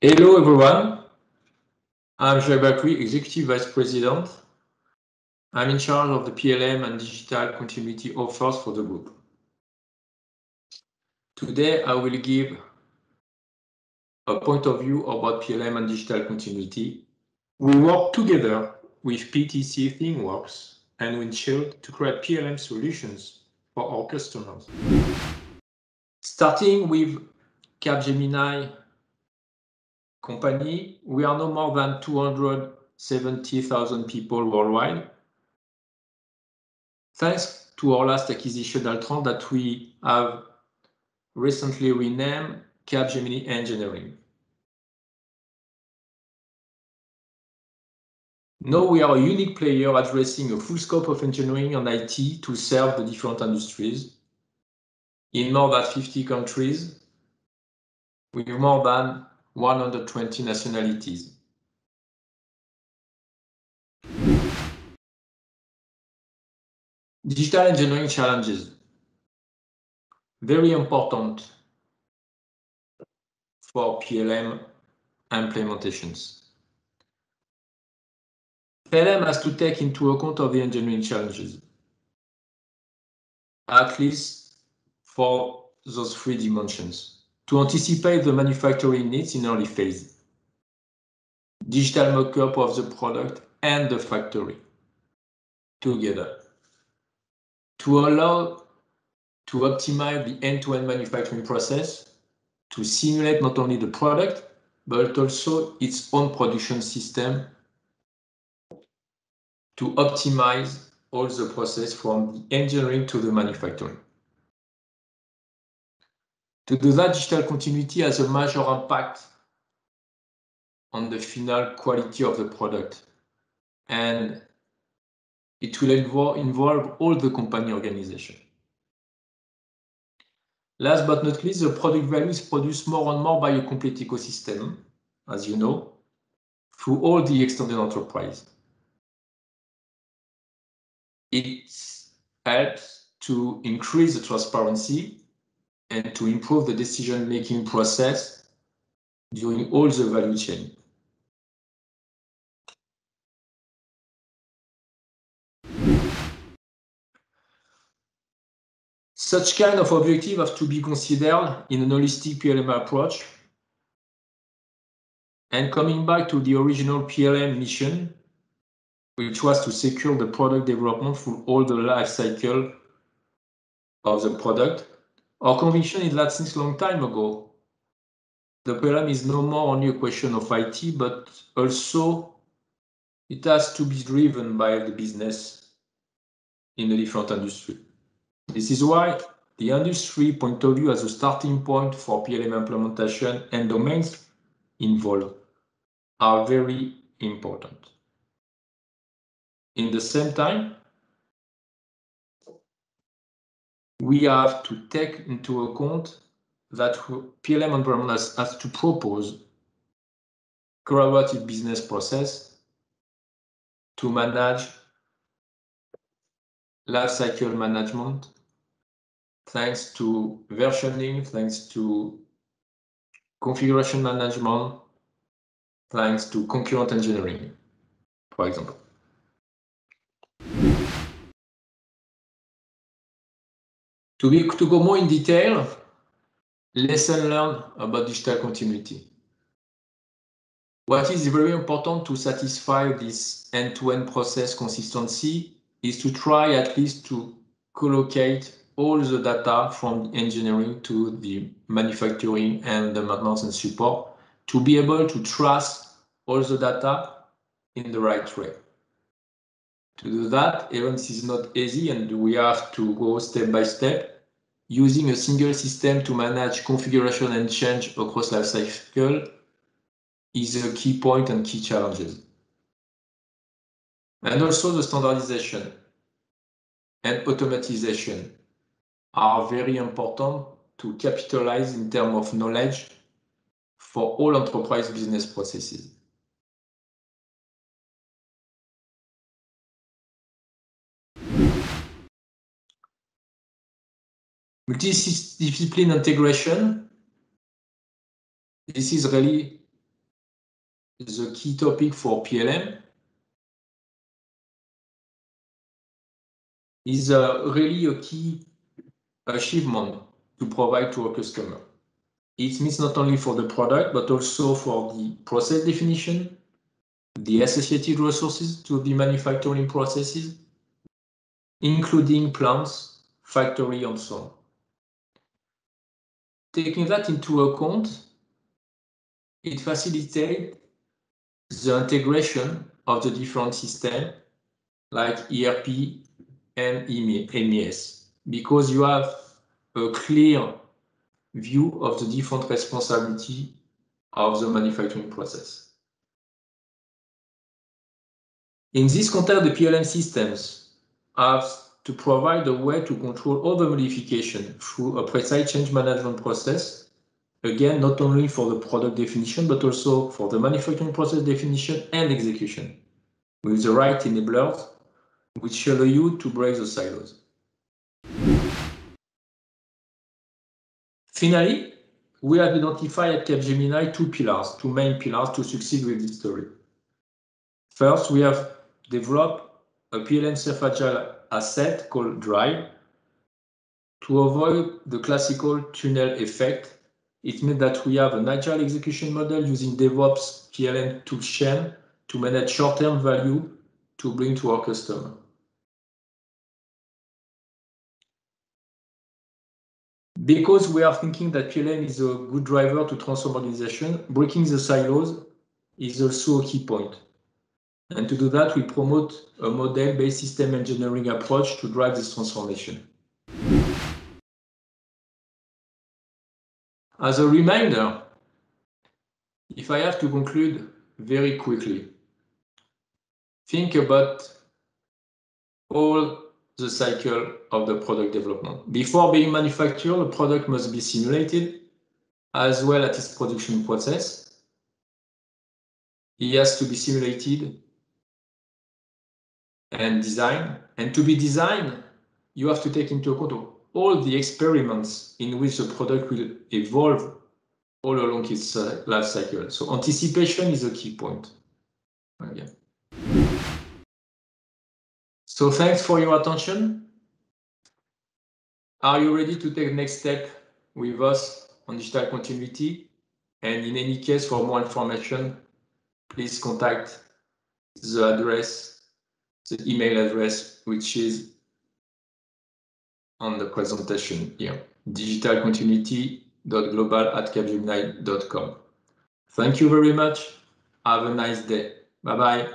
Hello, everyone. I'm Jacques Bacry, Executive Vice President. I'm in charge of the PLM and digital continuity offers for the group. Today, I will give a point of view about PLM and digital continuity. We work together with PTC ThingWorx and Windchill to create PLM solutions for our customers. Starting with Capgemini company, we are no more than 270,000 people worldwide. Thanks to our last acquisition, Altran, that we have recently renamed Capgemini Engineering. Now we are a unique player addressing a full scope of engineering and IT to serve the different industries in more than 50 countries with more than 120 nationalities. Digital engineering challenges, very important for PLM implementations. PLM has to take into account of the engineering challenges, at least for those three dimensions. To anticipate the manufacturing needs in early phase, digital mock-up of the product and the factory together. To allow to optimize the end-to-end manufacturing process, to simulate not only the product, but also its own production system to optimize all the process from the engineering to the manufacturing. To do that, digital continuity has a major impact on the final quality of the product, and it will involve all the company organization. Last but not least, the product value is produced more and more by a complete ecosystem, as you know, through all the extended enterprise. It helps to increase the transparency and to improve the decision-making process during all the value chain. Such kind of objective have to be considered in an holistic PLM approach. And coming back to the original PLM mission, which was to secure the product development through all the life cycle of the product. Our conviction is that since long time ago, the PLM is no more only a question of IT, but also it has to be driven by the business in a different industry. This is why the industry point of view as a starting point for PLM implementation and domains involved are very important. In the same time, we have to take into account that PLM environment has to propose collaborative business process to manage life cycle management, thanks to versioning, thanks to configuration management, thanks to concurrent engineering, for example. To be, to go more in detail, lesson learned about digital continuity. What is very important to satisfy this end-to-end process consistency is to try at least to collocate all the data from engineering to the manufacturing and the maintenance and support to be able to trust all the data in the right way. To do that, even this is not easy, and we have to go step by step. Using a single system to manage configuration and change across life cycle is a key point and key challenges. And also the standardization and automatization are very important to capitalize in terms of knowledge for all enterprise business processes. Multi-discipline integration. This is really the key topic for PLM is uh, really a key achievement to provide to a customer. It means not only for the product, but also for the process definition, the associated resources to the manufacturing processes, including plants, factory, and so on. Taking that into account, it facilitates the integration of the different systems like ERP and MES because you have a clear view of the different responsibility of the manufacturing process. In this context, the PLM systems have to provide a way to control all the modification through a precise change management process. Again, not only for the product definition, but also for the manufacturing process definition and execution with the right enablers, which allow you to break the silos. Finally, we have identified at Capgemini two pillars, two main pillars to succeed with this story. First, we have developed a PLM self-agile asset called Drive to avoid the classical tunnel effect. It means that we have an agile execution model using DevOps PLM toolchain to manage short-term value to bring to our customer. Because we are thinking that PLM is a good driver to transform organization, breaking the silos is also a key point. And to do that, we promote a model-based system engineering approach to drive this transformation. As a reminder, if I have to conclude very quickly, think about all the cycle of the product development. Before being manufactured, the product must be simulated as well as its production process. It has to be simulated and design. And to be designed, you have to take into account all the experiments in which the product will evolve all along its uh, life cycle. So anticipation is a key point. Again. So thanks for your attention. Are you ready to take the next step with us on digital continuity? And in any case, for more information, please contact the address, the email address, which is on the presentation here, digitalcontinuity.global at capgemini.com. Thank you very much. Have a nice day. Bye-bye.